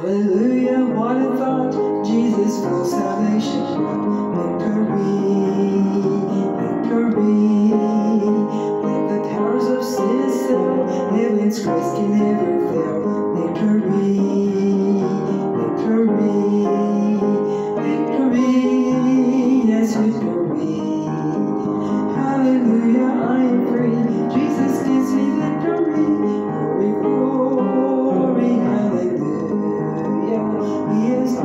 Hallelujah, what a thought, Jesus for salvation. Victory, victory. Let the powers of sin sell, heaven's Christ can never fail. Victory. to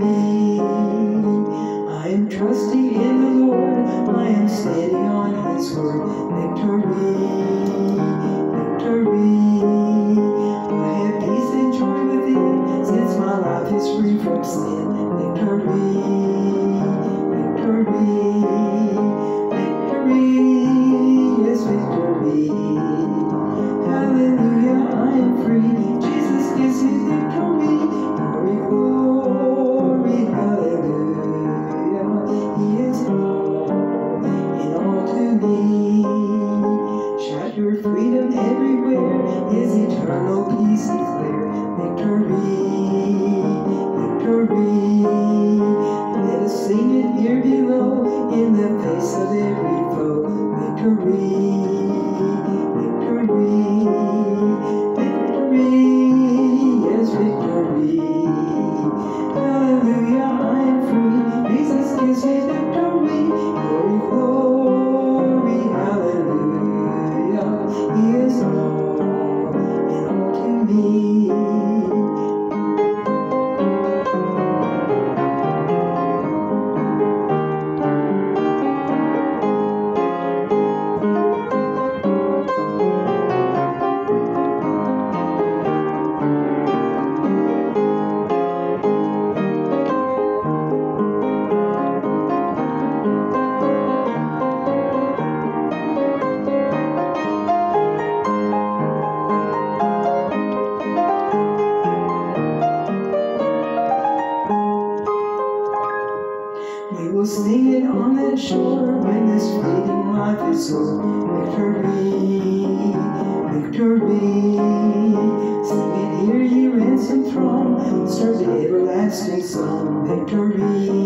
me. I'm trusting. is eternal peace declare. Victory We will sing it on that shore when this fleeting life is over. Victory, victory. Sing it here, ye ransomed throng. Stirs the everlasting song. Victory.